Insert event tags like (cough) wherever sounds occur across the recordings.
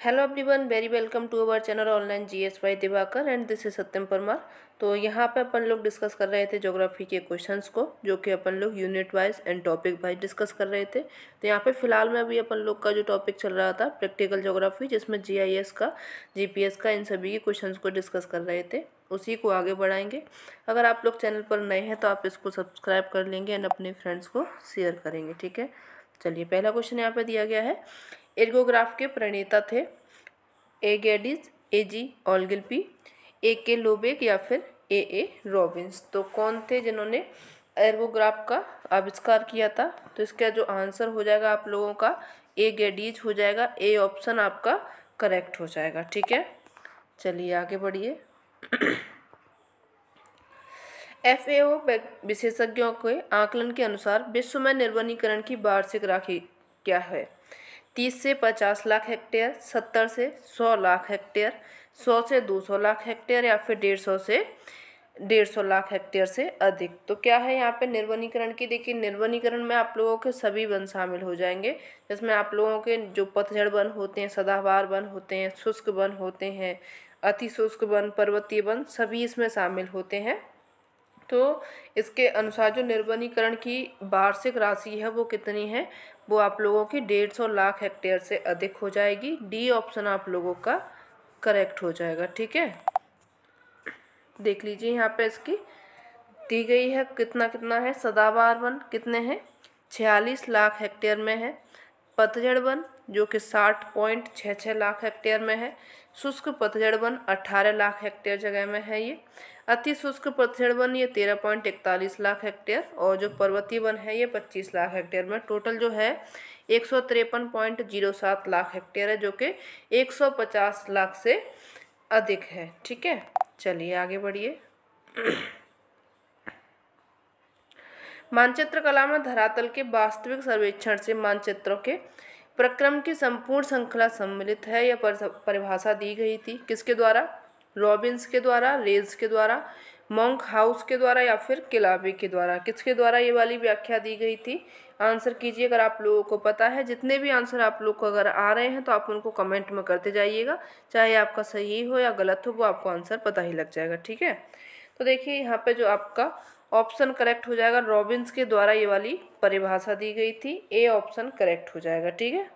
Hello everyone very welcome to our channel online G S Y Diwakar and this is Satyam Parmar तो यहाँ पे अपन लोग discuss कर रहे थे ज्योग्राफी के क्वेश्चंस को, जो कि अपन लोग unit wise and topic wise discuss कर रहे थे। तो यहाँ पे फ़िलहाल में अभी अपन लोग का जो टॉपिक चल रहा था प्रैक्टिकल ज्योग्राफी जिसमें जीआईएस का जीपीएस का, इन सभी के क्वेश्चन को डिस्कस कर रहे थे। उसी को आगे बढ़ाएँगे। अगर आप लोग चैनल पर नए हैं तो आप इसको सब्सक्राइब कर लेंगे एंड अपने फ्रेंड्स को शेयर करेंगे, ठीक है? चलिए, पहला क्वेश्चन यहाँ पे दिया गया है। एर्गोग्राफ के प्रणेता थे। ए. गेडिस, ए. जी. ऑलगिल्पी ए. के. लोबेक या फिर ए. ए. रॉबिन्स। तो कौन थे जिन्होंने एर्गोग्राफ का आविष्कार किया था? तो इसका जो आंसर हो जाएगा आप लोगों का ए. गेडीज हो जाएगा। ए ऑप्शन आपका करेक्ट हो जाएगा। ठीक है? चलिए आगे बढ़िए। एफ़ ए ओ विशेषज्ञों के आकलन के अनुसार विश्व में निर्वनीकरण की वार्षिक राखी क्या है? तीस से पचास लाख हेक्टेयर, सत्तर से सौ लाख हेक्टेयर, सौ से दो सौ लाख हेक्टेयर या फिर डेढ़ सौ से डेढ़ सौ लाख हेक्टेयर से अधिक। तो क्या है यहाँ पे निर्वनीकरण की? देखिए, निर्वनीकरण में आप लोगों के सभी वन शामिल हो जाएँगे, जिसमें आप लोगों के जो पतझड़ वन होते हैं, सदाबहार वन होते हैं, शुष्क वन होते हैं अति शुष्क वन, पर्वतीय वन, सभी इसमें शामिल होते हैं। तो इसके अनुसार जो निर्वनीकरण की वार्षिक राशि है वो कितनी है? वो आप लोगों की डेढ़ सौ लाख हेक्टेयर से अधिक हो जाएगी। डी ऑप्शन आप लोगों का करेक्ट हो जाएगा, ठीक है? देख लीजिए यहाँ पे इसकी दी गई है कितना कितना है? सदाबहार वन कितने हैं? छियालीस लाख हेक्टेयर में है। पतझड़ वन जो कि साठ पॉइंट छः छः लाख हेक्टेयर में है। शुष्क पतझड़ वन अट्ठारह लाख हेक्टेयर जगह में है ये। अति शुष्क पतझड़ वन, ये तेरह पॉइंट इकतालीस लाख हेक्टेयर और जो पर्वतीय वन है, ये पच्चीस लाख हेक्टेयर में टोटल जो है, एक सौ तिरपन पॉइंट ज़ीरो सात लाख हेक्टेयर है, जो कि एक सौ पचास लाख से अधिक है। ठीक है? चलिए आगे बढ़िए। मानचित्र कला में धरातल के वास्तविक सर्वेक्षण से मानचित्रों के प्रक्रम की संपूर्ण श्रृंखला सम्मिलित है या परिभाषा दी गई थी। किसके द्वारा? रॉबिन्स के द्वारा रेल्स के द्वारा, मॉन्क हाउस के द्वारा या फिर किलाबे के द्वारा? किसके द्वारा ये वाली व्याख्या दी गई थी? आंसर कीजिए अगर आप लोगों को पता है। जितने भी आंसर आप लोग को अगर आ रहे हैं तो आप उनको कमेंट में करते जाइएगा। चाहे आपका सही हो या गलत हो, वो आपको आंसर पता ही लग जाएगा, ठीक है? तो देखिए, यहाँ पे जो आपका ऑप्शन करेक्ट हो जाएगा, रॉबिन्स के द्वारा ये वाली परिभाषा दी गई थी। ए ऑप्शन करेक्ट हो जाएगा, ठीक है?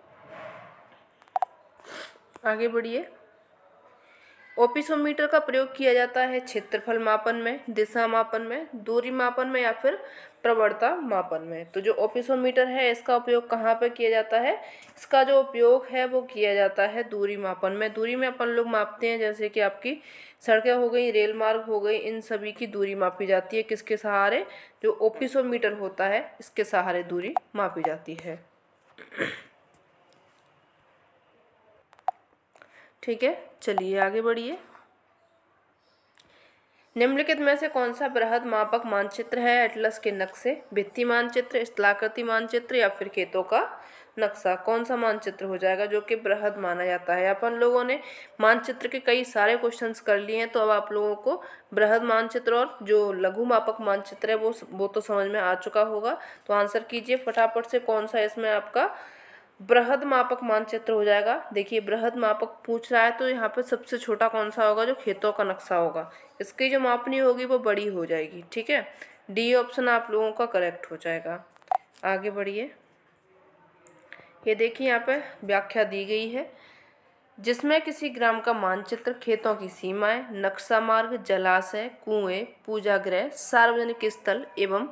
आगे बढ़िए। ओपिसोमीटर का प्रयोग किया जाता है क्षेत्रफल मापन में, दिशा मापन में, दूरी मापन में या फिर प्रवणता मापन में। तो जो ओपिसोमीटर है, इसका उपयोग कहाँ पर किया जाता है? इसका जो उपयोग है, वो किया जाता है दूरी मापन में। दूरी में अपन लोग मापते हैं, जैसे कि आपकी सड़कें हो गई, रेल मार्ग हो गई, इन सभी की दूरी मापी जाती है। किसके सहारे? जो ओपिसोमीटर होता है, इसके सहारे दूरी मापी जाती है। ठीक है, चलिए आगे बढ़िए। निम्नलिखित में से कौन सा बृहद मापक मानचित्र है? एटलस के नक्शे, भित्ति मानचित्र, स्थलाकृति मानचित्र या फिर खेतों का नक्शा? कौन सा मानचित्र हो जाएगा जो कि बृहद माना जाता है? अपन लोगों ने मानचित्र के कई सारे क्वेश्चंस कर लिए हैं तो अब आप लोगों को बृहद मानचित्र और जो लघु मापक मानचित्र है, वो वो तो समझ में आ चुका होगा। तो आंसर कीजिए फटाफट से, कौन सा इसमें आपका बृहद मापक मानचित्र हो जाएगा। देखिए बृहद मापक पूछ रहा है तो यहाँ पर सबसे छोटा कौन सा होगा? जो खेतों का नक्शा होगा। इसकी जो मापनी होगी, वो बड़ी हो जाएगी, ठीक है? डी ऑप्शन आप लोगों का करेक्ट हो जाएगा। आगे बढ़िए। ये देखिए, यहाँ पे व्याख्या दी गई है। जिसमें किसी ग्राम का मानचित्र खेतों की सीमाएँ नक्शा मार्ग, जलाशय, कुएँ, पूजा गृह, सार्वजनिक स्थल एवं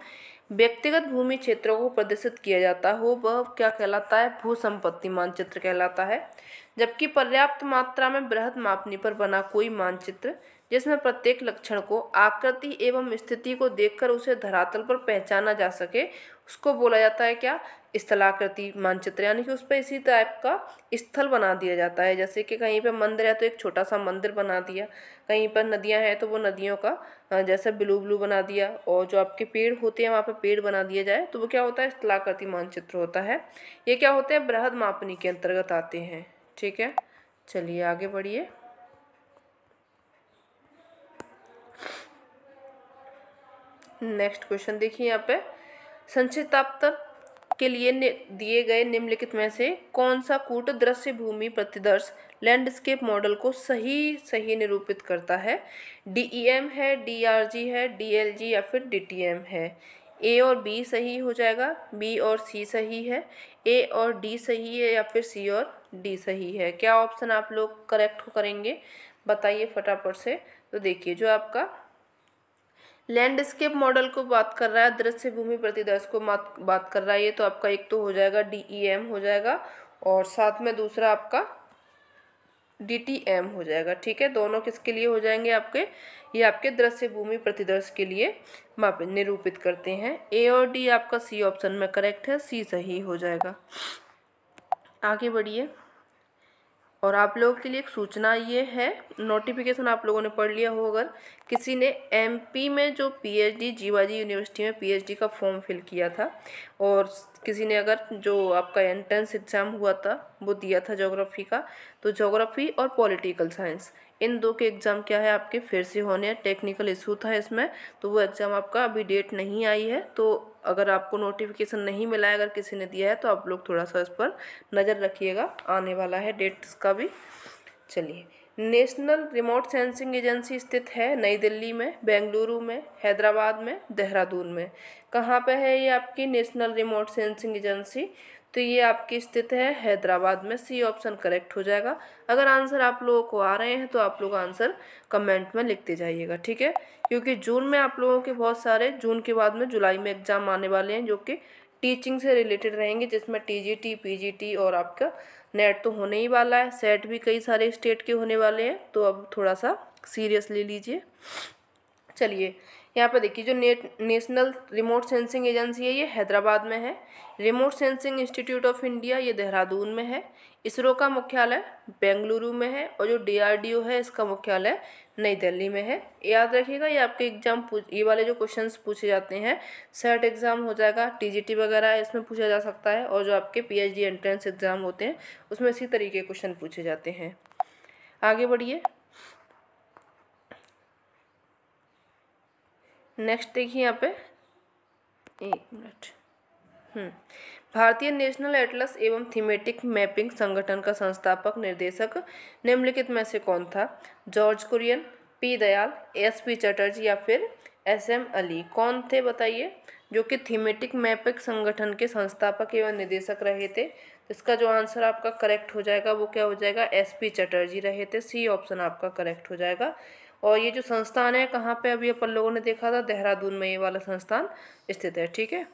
व्यक्तिगत भूमि क्षेत्रों को प्रदर्शित किया जाता हो, वह क्या कहलाता है? भू संपत्ति मानचित्र कहलाता है। जबकि पर्याप्त मात्रा में बृहद मापनी पर बना कोई मानचित्र, जिसमें प्रत्येक लक्षण को आकृति एवं स्थिति को देखकर उसे धरातल पर पहचाना जा सके, उसको बोला जाता है क्या? स्थलाकृति मानचित्र, यानी कि उस पर इसी टाइप का स्थल बना दिया जाता है। जैसे कि कहीं पर मंदिर है तो एक छोटा सा मंदिर बना दिया, कहीं पर नदियाँ हैं तो वो नदियों का जैसे ब्लू ब्लू बना दिया, और जो आपके पेड़ होते हैं वहाँ पे पेड़ बना दिया जाए तो वो क्या होता है? स्थलाकृति मानचित्र होता है। ये क्या होते हैं? बृहद मापनी के अंतर्गत आते हैं। ठीक है? चलिए आगे बढ़िए। नेक्स्ट क्वेश्चन देखिए यहाँ पे। संचिताप्तर के लिए दिए गए निम्नलिखित में से कौन सा कूट दृश्य भूमि प्रतिदर्श लैंडस्केप मॉडल को सही सही निरूपित करता है? डीईएम है, डीआरजी है, डीएलजी या फिर डीटीएम है? ए और बी सही हो जाएगा, बी और सी सही है, ए और डी सही है या फिर सी और डी सही है। क्या ऑप्शन आप लोग करेक्ट करेंगे? बताइए फटाफट से। तो देखिए, जो आपका लैंडस्केप मॉडल को बात कर रहा है, दृश्य भूमि प्रतिदर्श को बात कर रहा है, ये तो आपका एक तो हो जाएगा डीईएम हो जाएगा और साथ में दूसरा आपका डी टी एम हो जाएगा, ठीक है? दोनों किसके लिए हो जाएँगे आपके? ये आपके दृश्य भूमि प्रतिदर्श के लिए माप, निरूपित करते हैं। ए और डी आपका सी ऑप्शन में करेक्ट है सी सही हो जाएगा। आगे बढ़िए। और आप लोगों के लिए एक सूचना ये है नोटिफिकेशन आप लोगों ने पढ़ लिया हो अगर, किसी ने एमपी में जो पीएचडी जीवाजी यूनिवर्सिटी में पीएचडी का फॉर्म फिल किया था, और किसी ने अगर जो आपका एंट्रेंस एग्ज़ाम हुआ था, वो दिया था जोग्राफ़ी का तो जोग्राफ़ी और पॉलिटिकल साइंस इन दो के एग्ज़ाम क्या है आपके? फिर से होने हैं। टेक्निकल इशू था इसमें तो वो एग्ज़ाम आपका अभी डेट नहीं आई है। तो अगर आपको नोटिफिकेशन नहीं मिला है, अगर किसी ने दिया है तो आप लोग थोड़ा सा इस पर नज़र रखिएगा। आने वाला है डेट का भी। चलिए, नेशनल रिमोट सेंसिंग एजेंसी स्थित है नई दिल्ली में, बेंगलुरु में, हैदराबाद में, देहरादून में। कहाँ पे है ये आपकी नेशनल रिमोट सेंसिंग एजेंसी? तो ये आपकी स्थित है हैदराबाद में, सी ऑप्शन करेक्ट हो जाएगा। अगर आंसर आप लोगों को आ रहे हैं तो आप लोग आंसर कमेंट में लिखते जाइएगा, ठीक है? क्योंकि जून में आप लोगों के बहुत सारे, जून के बाद में जुलाई में एग्ज़ाम आने वाले हैं जो कि टीचिंग से रिलेटेड रहेंगे, जिसमें टीजीटी पीजीटी और आपका नेट तो होने ही वाला है। सेट भी कई सारे स्टेट के होने वाले हैं तो अब थोड़ा सा सीरियस ले लीजिए। चलिए यहाँ पर देखिए, जो net, national remote sensing agency है, ये हैदराबाद में है। Remote sensing institute of India ये देहरादून में है। इसरो का मुख्यालय बेंगलुरु में है और जो डीआरडीओ है, इसका मुख्यालय नई दिल्ली में है। याद रखिएगा, ये आपके एग्ज़ाम ये वाले जो क्वेश्चन पूछे जाते हैं, सेट एग्ज़ाम हो जाएगा, टीजीटी वगैरह इसमें पूछा जा सकता है और जो आपके पीएचडी एंट्रेंस एग्ज़ाम होते हैं, उसमें इसी तरीके क्वेश्चन पूछे जाते हैं। आगे बढ़िए। नेक्स्ट देखिए यहाँ पे। एक मिनट। हम्म, भारतीय नेशनल एटलस एवं थीमेटिक मैपिंग संगठन का संस्थापक निर्देशक निम्नलिखित में से कौन था? George Kurian P Dayal S P Chatterjee या फिर एस एम अली? कौन थे बताइए? जो कि थीमेटिक मैपिंग संगठन के संस्थापक एवं निदेशक रहे थे। इसका जो आंसर आपका करेक्ट हो जाएगा वो क्या हो जाएगा? एस पी चटर्जी रहे थे। सी ऑप्शन आपका करेक्ट हो जाएगा। और ये जो संस्थान है, कहाँ पे अभी अपन लोगों ने देखा था, देहरादून में ये वाला संस्थान स्थित है, ठीक है?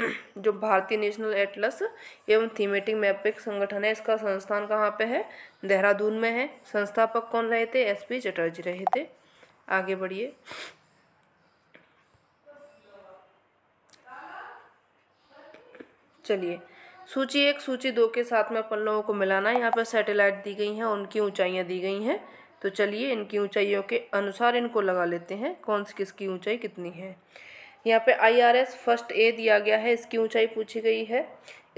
(clears throat) जो भारतीय नेशनल एटलस एवं थीमेटिक मैपिक संगठन है, इसका संस्थान कहाँ पे है? देहरादून में है। संस्थापक कौन रहे थे? एस पी चटर्जी रहे थे। आगे बढ़िए। चलिए, सूची एक, सूची दो के साथ में अपन लोगों को मिलाना है। यहाँ पर सैटेलाइट दी गई हैं, उनकी ऊंचाइयाँ दी गई हैं। तो चलिए इनकी ऊंचाइयों के अनुसार इनको लगा लेते हैं, कौन सी किसकी ऊंचाई कितनी है। यहाँ पे I R S first A दिया गया है, इसकी ऊंचाई पूछी गई है।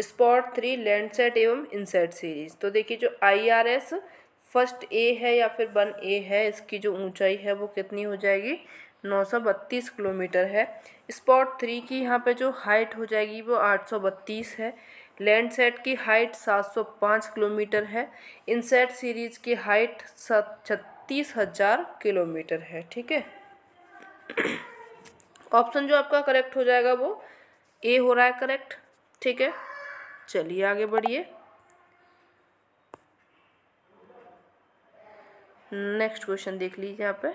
स्पॉट थ्री लैंड सेट एवं इनसेट सीरीज़ तो देखिए जो I R S first A है या फिर वन ए है, इसकी जो ऊंचाई है वो कितनी हो जाएगी? नौ सौ बत्तीस किलोमीटर है। स्पॉट थ्री की यहाँ पे जो हाइट हो जाएगी वो आठ सौ बत्तीस है। लैंड सेट की हाइट 705 किलोमीटर है। इनसेट सीरीज़ की हाइट छत्तीस हज़ार किलोमीटर है, ठीक है? ऑप्शन जो आपका करेक्ट हो जाएगा वो ए हो रहा है करेक्ट, ठीक है? चलिए आगे बढ़िए। नेक्स्ट क्वेश्चन देख लीजिए यहाँ पे।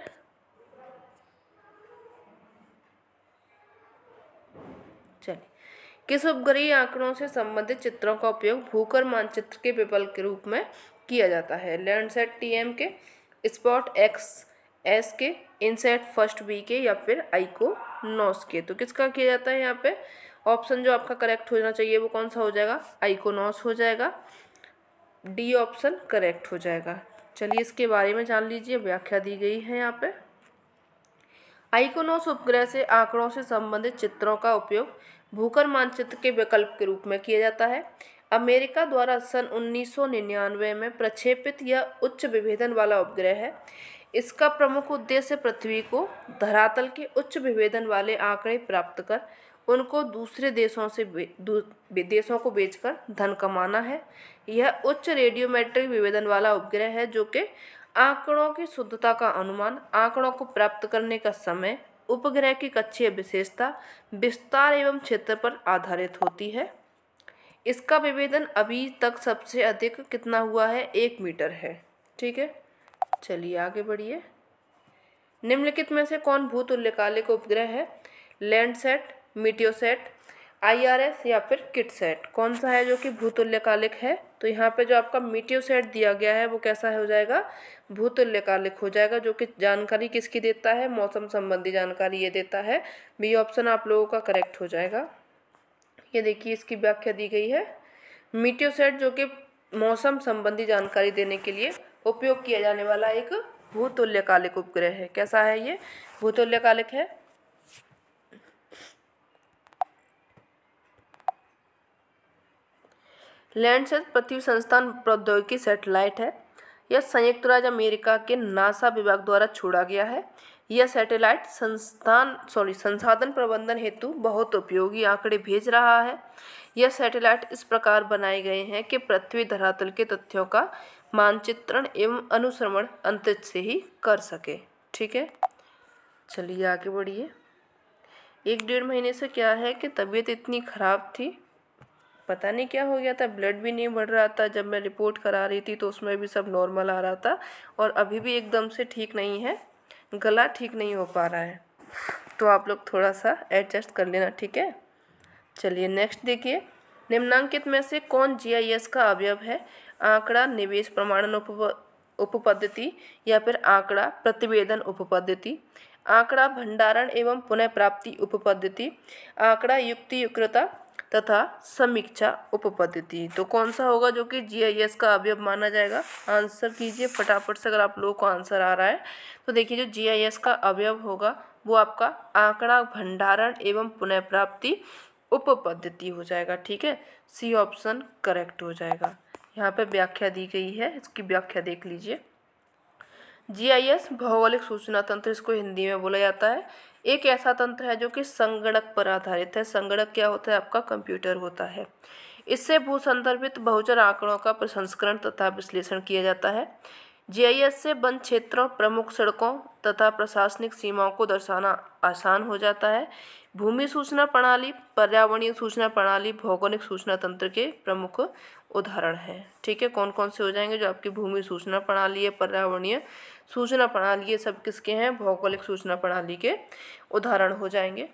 चलिए। किस उपग्रही आंकड़ों से संबंधित चित्रों का उपयोग भूकर मानचित्र के विकल्प के रूप में किया जाता है। लैंडसेट टीएम के, SPOT X, S K, INSAT first B के या फिर आईको नॉस के। तो किसका किया जाता है यहाँ पे? ऑप्शन जो आपका करेक्ट होना चाहिए वो कौन सा हो जाएगा? आईकोनॉस हो जाएगा। डी ऑप्शन करेक्ट हो जाएगा। चलिए इसके बारे में जान लीजिए, व्याख्या दी गई है यहाँ पे। आइकोनोस उपग्रह से आंकड़ों से संबंधित चित्रों का उपयोग भूकर मानचित्र के विकल्प के रूप में किया जाता है। अमेरिका द्वारा सन 1999 में प्रक्षेपित यह उच्च विभेदन वाला उपग्रह है। इसका प्रमुख उद्देश्य पृथ्वी को धरातल के उच्च विभेदन वाले आंकड़े प्राप्त कर उनको दूसरे देशों से देशों को बेचकर धन कमाना है। यह उच्च रेडियोमेट्रिक विभेदन वाला उपग्रह है जो कि आंकड़ों की शुद्धता का अनुमान, आंकड़ों को प्राप्त करने का समय उपग्रह की कक्षीय विशेषता विस्तार एवं क्षेत्र पर आधारित होती है। इसका विवेदन अभी तक सबसे अधिक कितना हुआ है? एक मीटर है। ठीक है? चलिए आगे बढ़िए। निम्नलिखित में से कौन भूतुल्यकालिक उपग्रह है? लैंडसेट, मीटियोसेट, आईआरएस या फिर किटसेट? कौन सा है जो कि भूतुल्यकालिक है? तो यहाँ पे जो आपका मीटियोसेट दिया गया है, वो कैसा हो जाएगा? भूतुल्यकालिक हो जाएगा, जो कि जानकारी किसकी देता है? मौसम संबंधी जानकारी ये देता है। बी ऑप्शन आप लोगों का करेक्ट हो जाएगा। ये देखिए, इसकी व्याख्या दी गई है। मीटियोसेट जो कि मौसम संबंधी जानकारी देने के लिए उपयोग किया जाने वाला एक भूतुल्यकालिक उपग्रह है। कैसा है ये? भूतुल्यकालिक है। लैंडसेट पृथ्वी संस्थान प्रौद्योगिकी सैटेलाइट है। यह संयुक्त राज्य अमेरिका के नासा विभाग द्वारा छोड़ा गया है। यह सैटेलाइट संस्थान सॉरी संसाधन प्रबंधन हेतु बहुत उपयोगी आंकड़े भेज रहा है। यह सैटेलाइट इस प्रकार बनाए गए हैं कि पृथ्वी धरातल के तथ्यों का मानचित्रण एवं अनुश्रवण अंतरिक्ष से ही कर सके। ठीक है? चलिए आगे बढ़िए। एक डेढ़ महीने से क्या है कि तबीयत इतनी ख़राब थी पता नहीं क्या हो गया था ब्लड भी नहीं बढ़ रहा था। जब मैं रिपोर्ट करा रही थी तो उसमें भी सब नॉर्मल आ रहा था और अभी भी एकदम से ठीक नहीं है, गला ठीक नहीं हो पा रहा है। तो आप लोग थोड़ा सा एडजस्ट कर लेना, ठीक है? चलिए नेक्स्ट देखिए, निम्नांकित में से कौन जीआईएस का अवयव है? आंकड़ा, निवेश प्रमाणन उप, उपपद्धति या फिर आंकड़ा, प्रतिवेदन उपपद्धति। आंकड़ा, भंडारण एवं पुनः प्राप्ति उपपद्धति। आंकड़ा युक्ति युक्तता तथा समीक्षा उपपद्धति। तो कौन सा होगा जो कि जीआईएस का अवयव माना जाएगा? आंसर कीजिए फटाफट से अगर आप लोगों को आंसर आ रहा है। तो देखिए जो जीआईएस का अवयव होगा, वो आपका आंकड़ा, भंडारण एवं पुनः प्राप्ति उपपद्धति हो जाएगा, ठीक है? सी ऑप्शन करेक्ट हो जाएगा। यहाँ पे व्याख्या दी गई है, इसकी व्याख्या देख लीजिए। जीआईएस भौगोलिक सूचना तंत्र, इसको हिंदी में बोला जाता है। एक ऐसा तंत्र है जो कि संगणक पर आधारित है। संगणक क्या होता है? आपका कंप्यूटर होता है। इससे भू संदर्भित बहुचर आंकड़ों का प्रसंस्करण तथा विश्लेषण किया जाता है। जीआईएस से वन क्षेत्रों, प्रमुख सड़कों तथा प्रशासनिक सीमाओं को दर्शाना आसान हो जाता है। भूमि सूचना प्रणाली, पर्यावरणीय सूचना प्रणाली, भौगोलिक सूचना तंत्र के प्रमुख उदाहरण हैं। ठीक है कौन कौन से हो जाएँगे जो आपकी भूमि सूचना प्रणाली है, पर्यावरणीय सूचना प्रणाली ये सब किसके हैं? भौगोलिक सूचना प्रणाली के उदाहरण हो जाएँगे।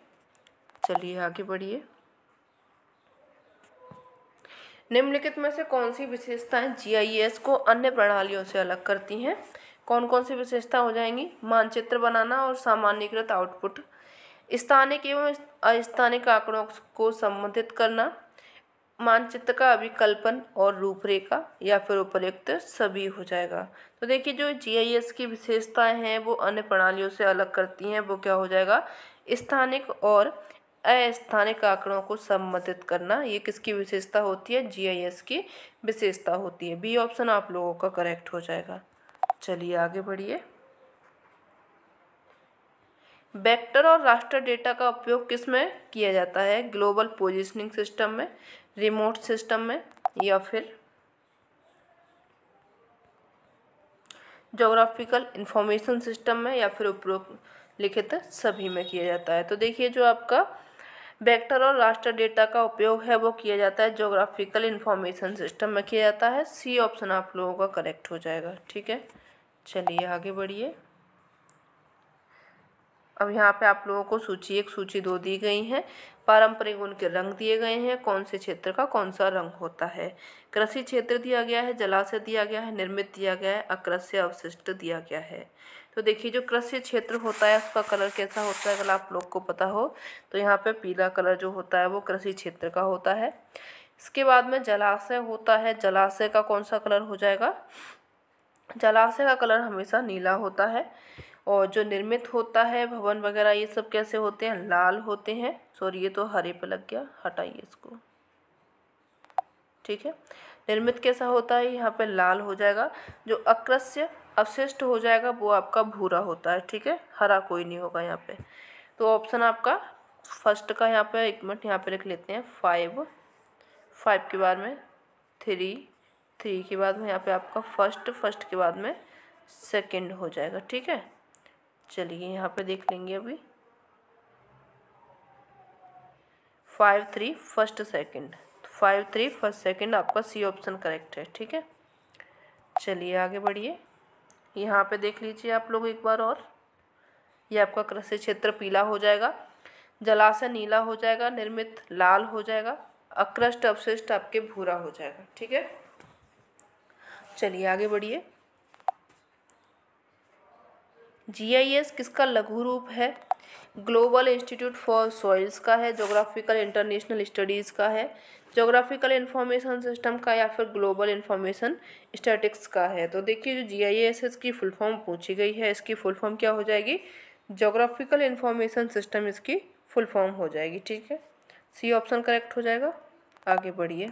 चलिए आगे बढ़िए। निम्नलिखित में से कौन सी विशेषताएँ जीआईएस को अन्य प्रणालियों से अलग करती हैं? कौन कौन सी विशेषता हो जाएँगी? मानचित्र बनाना और सामान्यकृत आउटपुट स्थानिक एवं अस्थानिक आंकड़ों को संबंधित करना। मानचित्र का अभिकल्पन और रूपरेखा या फिर उपयुक्त सभी हो जाएगा। तो देखिए, जो जीआईएस की विशेषताएँ हैं, वो अन्य प्रणालियों से अलग करती हैं, वो क्या हो जाएगा? स्थानिक और अस्थानिक आंकड़ों को संबंधित करना, ये किसकी विशेषता होती है? जीआईएस की विशेषता होती है। बी ऑप्शन आप लोगों का करेक्ट हो जाएगा। चलिए आगे बढ़िए। वेक्टर और राष्ट्र डेटा का उपयोग किसमें किया जाता है? ग्लोबल पोजिशनिंग सिस्टम में। रिमोट सिस्टम में या फिर जोग्राफिकल इंफॉर्मेशन सिस्टम में या फिर उपरोक्त लिखित सभी में किया जाता है। तो देखिए जो आपका वेक्टर और राष्ट्र डेटा का उपयोग है, वो किया जाता है जोग्राफिकल इंफॉर्मेशन सिस्टम में किया जाता है। सी ऑप्शन आप लोगों का करेक्ट हो जाएगा, ठीक है? चलिए आगे बढ़िए। अब यहाँ पे आप लोगों को सूची, एक सूची दो दी गई है। पारंपरिक उनके रंग दिए गए हैं। कौन से क्षेत्र का, कौन सा रंग होता है? कृषि क्षेत्र दिया गया है, जलाशय दिया गया है, निर्मित दिया गया है अकृष्य अवशिष्ट दिया गया है। तो देखिए, जो कृषि क्षेत्र होता है, उसका कलर कैसा होता है, अगर आप लोग को पता हो तो यहाँ पे पीला कलर जो होता है, वो कृषि क्षेत्र का होता है। इसके बाद में जलाशय होता है। जलाशय का कौन सा कलर हो जाएगा? जलाशय का कलर हमेशा नीला होता है। और जो निर्मित होता है, भवन वगैरह ये सब कैसे होते हैं? लाल होते हैं। सॉरी, ये तो हरे पर लग गया। हटाइए इसको। ठीक है? निर्मित कैसा होता है? यहाँ पे लाल हो जाएगा। जो अकृष्य अवशिष्ट हो जाएगा, वो आपका भूरा होता है। ठीक है? हरा कोई नहीं होगा यहाँ पे। तो ऑप्शन आपका फ़र्स्ट का यहाँ पे, एक मिनट यहाँ पे लिख लेते हैं। फाइव फाइव के बाद में थ्री थ्री के बाद में यहाँ पे आपका फ़र्स्ट फ़र्स्ट के बाद में सेकंड हो जाएगा। ठीक है? चलिए यहाँ पे देख लेंगे अभी। Five three first second five three first second आपका सी ऑप्शन करेक्ट है, ठीक है? चलिए आगे बढ़िए। यहाँ पे देख लीजिए आप लोग एक बार और। ये आपका कृषि क्षेत्र पीला हो जाएगा, जलाशय नीला हो जाएगा, निर्मित लाल हो जाएगा, अकृष्ट अवशिष्ट आपके भूरा हो जाएगा, ठीक है? चलिए आगे बढ़िए। जीआईएस किसका लघु रूप है? ग्लोबल इंस्टीट्यूट फॉर सॉइल्स का है जोग्राफिकल इंटरनेशनल स्टडीज़ का है जोग्राफिकल इंफॉर्मेशन सिस्टम का या फिर ग्लोबल इंफॉर्मेशन स्टैटिक्स का है। तो देखिए, जो जी आई एस इसकी फुल फॉर्म पूछी गई है, इसकी फुल फॉर्म क्या हो जाएगी? जोग्राफिकल इंफॉर्मेशन सिस्टम इसकी फुल फॉर्म हो जाएगी, ठीक है? सी ऑप्शन करेक्ट हो जाएगा। आगे बढ़िए।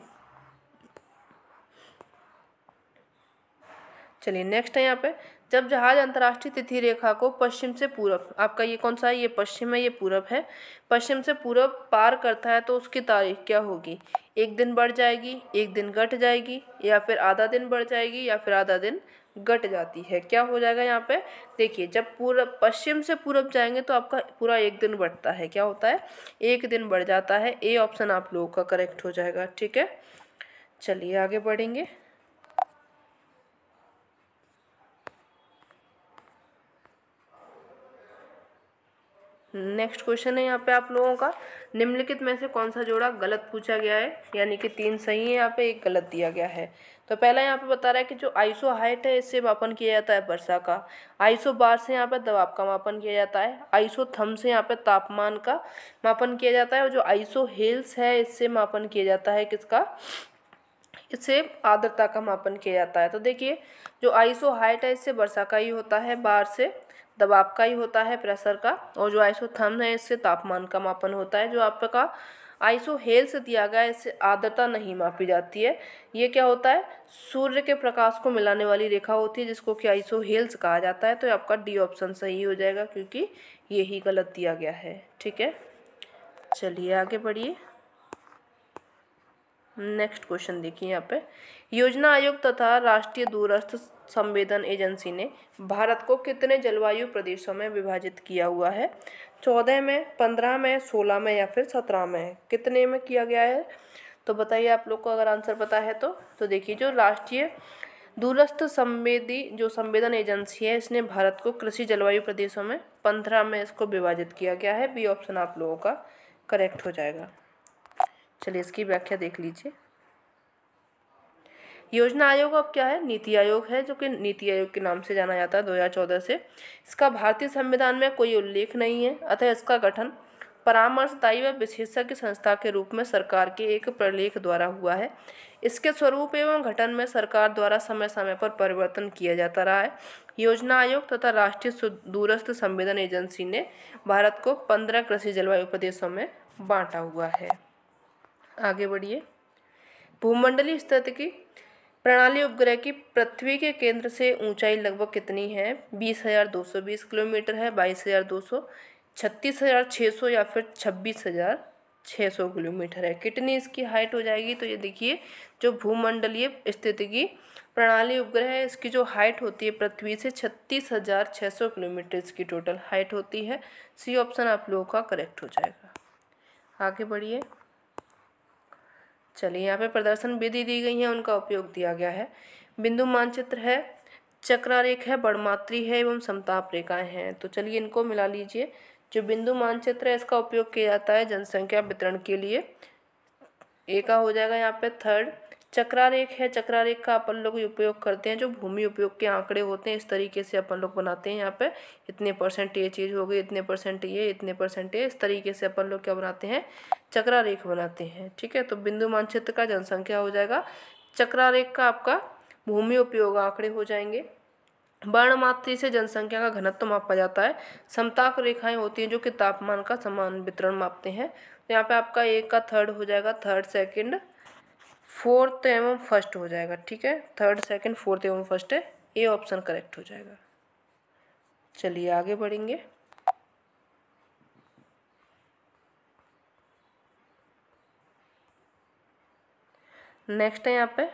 चलिए नेक्स्ट है यहाँ पे। जब जहाज़ अंतर्राष्ट्रीय तिथि रेखा को पश्चिम से पूरब, आपका ये कौन सा है? ये पश्चिम है, ये पूरब है। पश्चिम से पूरब पार करता है तो उसकी तारीख क्या होगी? एक दिन बढ़ जाएगी, एक दिन घट जाएगी, या फिर आधा दिन बढ़ जाएगी, या फिर आधा दिन घट जाती है। क्या हो जाएगा यहाँ पे? देखिए, जब पूरब, पश्चिम से पूरब जाएँगे तो आपका पूरा एक दिन बढ़ता है। क्या होता है? एक दिन बढ़ जाता है। ए ऑप्शन आप लोगों का करेक्ट हो जाएगा। ठीक है? चलिए आगे बढ़ेंगे। नेक्स्ट क्वेश्चन है यहाँ पे आप लोगों का, निम्नलिखित में से कौन सा जोड़ा गलत पूछा गया है? यानी कि तीन सही है, यहाँ पे एक गलत दिया गया है। तो पहला यहाँ पे बता रहा है कि जो आइसो हाइट है, इससे मापन किया जाता है वर्षा का। आइसो बार से यहाँ पे दबाव का मापन किया जाता है। आइसो थम से यहाँ पे तापमान का मापन किया जाता है। और जो आइसो हेल्स है, इससे मापन किया जाता है किसका? इससे आर्द्रता का मापन किया जाता है। तो देखिए, जो आइसो हाइट है, इससे वर्षा का ही होता है बार से। दबाव का ही होता है प्रेशर का और जो आइसो आइसोथर्म है, इससे तापमान का मापन होता है, जो आपका आइसो हेल से दिया गया है इससे आर्द्रता नहीं मापी जाती है। ये क्या होता है? सूर्य के प्रकाश को मिलाने वाली रेखा होती है, जिसको कि आइसो हेल्स कहा जाता है तो आपका डी ऑप्शन सही हो जाएगा, क्योंकि यही गलत दिया गया है। ठीक है? चलिए आगे बढ़िए। नेक्स्ट क्वेश्चन देखिए यहाँ पे। योजना आयोग तथा राष्ट्रीय दूरस्थ संवेदन एजेंसी ने भारत को कितने जलवायु प्रदेशों में विभाजित किया हुआ है? चौदह में, पंद्रह में, सोलह में या फिर सत्रह में? कितने में किया गया है? तो बताइए आप लोग को अगर आंसर पता है तो। तो देखिए, जो राष्ट्रीय दूरस्थ संवेदी, जो संवेदन एजेंसी है, इसने भारत को कृषि जलवायु प्रदेशों में पंद्रह में इसको विभाजित किया गया है। बी ऑप्शन आप लोगों का करेक्ट हो जाएगा। चलिए इसकी व्याख्या देख लीजिए। योजना आयोग अब क्या है? नीति आयोग है, जो कि नीति आयोग के नाम से जाना जाता है 2014 से। इसका भारतीय संविधान में कोई उल्लेख नहीं है, अतः इसका गठन परामर्शदायी व विशेषज्ञ संस्था के रूप में सरकार के एक प्रलेख द्वारा हुआ है। इसके स्वरूप एवं गठन में सरकार द्वारा समय समय पर परिवर्तन किया जाता रहा है। योजना आयोग तथा राष्ट्रीय दूरस्थ संवेदन एजेंसी ने भारत को पंद्रह कृषि जलवायु प्रदेशों में बांटा हुआ है। आगे बढ़िए। भूमंडलीय स्थिति की प्रणाली उपग्रह की पृथ्वी के केंद्र से ऊंचाई लगभग कितनी है? बीस हज़ार दो सौ बीस किलोमीटर है, बाईस हज़ार दो सौ, छत्तीस हज़ार छः सौ या फिर छब्बीस हज़ार छः सौ किलोमीटर है। कितनी इसकी हाइट हो जाएगी? तो ये देखिए, जो भूमंडलीय स्थिति की प्रणाली उपग्रह है, इसकी जो हाइट होती है पृथ्वी से छत्तीस हज़ार छः सौ किलोमीटर, इसकी टोटल हाइट होती है। सी ऑप्शन आप लोगों का करेक्ट हो जाएगा। आगे बढ़िए। चलिए, यहाँ पे प्रदर्शन विधि दी गई है, उनका उपयोग दिया गया है। बिंदु मानचित्र है, चक्रारेख है बड़मात्री है एवं समताप रेखाएँ हैं। तो चलिए, इनको मिला लीजिए। जो बिंदु मानचित्र है, इसका उपयोग किया जाता है जनसंख्या वितरण के लिए। ए का हो जाएगा यहाँ पे थर्ड चक्रारेख है। चक्रारेख का अपन लोग उपयोग करते हैं। जो भूमि उपयोग के आंकड़े होते हैं, इस तरीके से अपन लोग बनाते हैं। यहाँ पे इतने परसेंट ये चीज़ हो गई, इतने परसेंट ये, इतने परसेंट ये, इस तरीके से अपन लोग क्या बनाते हैं? चक्रारेख बनाते हैं। ठीक है? तो बिंदु मानचित्र का जनसंख्या हो जाएगा। चक्रारेख का आपका भूमि उपयोग आंकड़े हो जाएँगे। वर्णमात्री से जनसंख्या का घनत्व मापा जाता है। समताक रेखाएँ होती हैं जो कि तापमान का समान वितरण मापते हैं। तो यहाँ पे आपका एक का थर्ड हो जाएगा। थर्ड सेकंड फोर्थ एवं फ़र्स्ट हो जाएगा, ठीक है? थर्ड सेकंड फोर्थ एवं फ़र्स्ट है ए ऑप्शन करेक्ट हो जाएगा। चलिए आगे बढ़ेंगे। नेक्स्ट है यहाँ पे।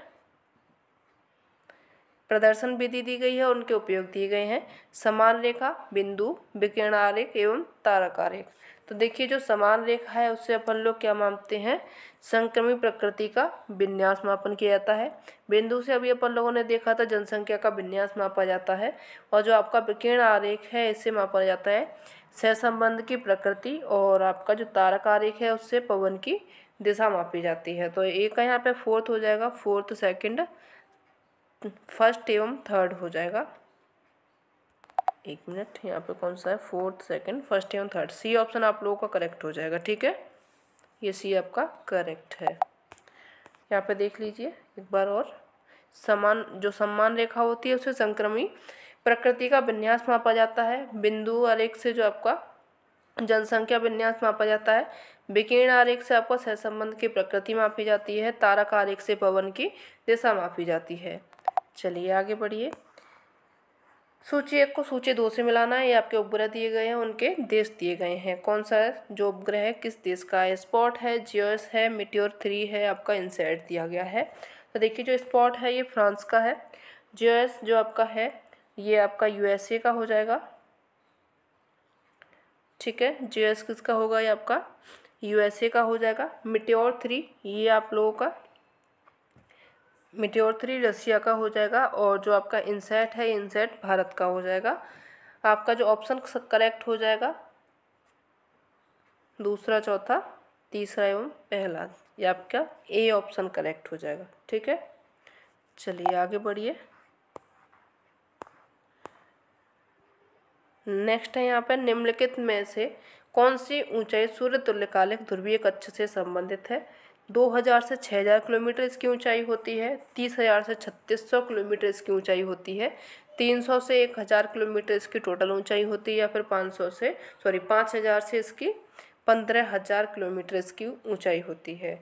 प्रदर्शन विधि दी गई है, उनके उपयोग दिए गए हैं। समान रेखा, बिंदु, विकिरण आरेख एवं तारक आरेख। तो देखिए, जो समान रेखा है उससे अपन लोग क्या मानते हैं? संक्रमित प्रकृति का विन्यास मापन किया जाता है। बिंदु से अभी अपन लोगों ने देखा था, जनसंख्या का विन्यास मापा जाता है और जो आपका विकिरण आरेख है इससे मापा जाता है सहसंबंध की प्रकृति और आपका जो तारक आरेख है, उससे पवन की दिशा मापी जाती है। तो एक का यहाँ पे फोर्थ हो जाएगा, फोर्थ सेकंड फ़र्स्ट एवं थर्ड हो जाएगा। एक मिनट, यहाँ पे कौन सा है? फोर्थ, सेकंड, फ़र्स्ट एवं थर्ड। सी ऑप्शन आप लोगों का करेक्ट हो जाएगा, ठीक है? ये सी आपका करेक्ट है। यहाँ पे देख लीजिए, एक बार और। समान, जो सम्मान रेखा होती है, उसे संक्रमी प्रकृति का विन्यास मापा जाता है। बिंदु आरेख से जो आपका जनसंख्या विन्यास मापा जाता है। विकीर्ण आरेख से आपका सहसंबंध की प्रकृति मापी जाती है। तारक आरेख से पवन की दिशा मापी जाती है। चलिए आगे बढ़िए। सूची एक को सूची दो से मिलाना है। ये आपके उपग्रह दिए गए हैं, उनके देश दिए गए हैं। कौन सा जो उपग्रह है, किस देश का है? स्पॉट है, जियोस है, मिट्योर थ्री है, आपका इंसेट दिया गया है। तो देखिए, जो स्पॉट है, ये फ्रांस का है। जियोस जो आपका है, ये आपका यूएसए का हो जाएगा। ठीक है, जियोस किसका होगा? ये आपका यूएसए का हो जाएगा। मिट्योर थ्री, ये आप लोगों का मिट्योर थ्री रसिया का हो जाएगा और जो आपका इंसेट है इंसेट भारत का हो जाएगा। आपका जो ऑप्शन करेक्ट हो जाएगा। दूसरा, चौथा, तीसरा एवं पहला, ये आपका ए ऑप्शन करेक्ट हो जाएगा। ठीक है? चलिए आगे बढ़िए। नेक्स्ट है यहाँ पर निम्नलिखित में से कौन सी ऊंचाई सूर्य तुल्यकालिक ध्रुवीय कक्ष से संबंधित है? दो हज़ार से छः हज़ार किलोमीटर इसकी ऊंचाई होती है, तीस हज़ार से छत्तीस सौ किलोमीटर इसकी ऊंचाई होती है, तीन सौ से एक हज़ार किलोमीटर इसकी टोटल ऊंचाई होती है या फिर पाँच सौ से सॉरी पाँच हज़ार से इसकी पंद्रह हज़ार किलोमीटर इसकी ऊंचाई होती है।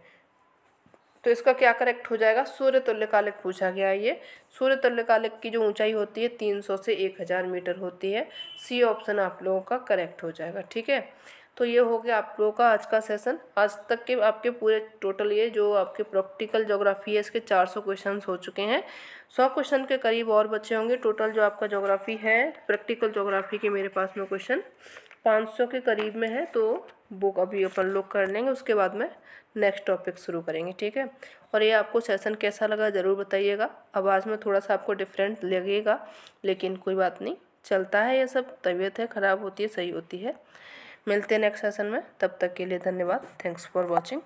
तो इसका क्या करेक्ट हो जाएगा? सूर्य तुल्यकालिक पूछा गया है ये। सूर्य तुल्यकालिक की जो ऊंचाई होती है, तीन सौ से एक हज़ार मीटर होती है। सी ऑप्शन आप लोगों का करेक्ट हो जाएगा, ठीक है? तो ये हो गया आप लोगों का आज का सेशन आज तक के आपके पूरे टोटल ये जो आपके प्रैक्टिकल जोग्राफी है, इसके 400 क्वेश्चंस हो चुके हैं। 100 क्वेश्चन के करीब और बचे होंगे। टोटल जो आपका जोग्राफी है प्रैक्टिकल जोग्राफी के मेरे पास में क्वेश्चन 500 के करीब में है तो बुक अभी अपन लोग कर लेंगे। उसके बाद में नेक्स्ट टॉपिक शुरू करेंगे, ठीक है? और ये आपको सेशन कैसा लगा ज़रूर बताइएगा। आवाज़ में थोड़ा सा आपको डिफरेंट लगेगा, लेकिन कोई बात नहीं। चलता है ये सब, तबीयत है, ख़राब होती है, सही होती है। मिलते हैं नेक्स्ट सेशन में तब तक के लिए धन्यवाद। Thanks for watching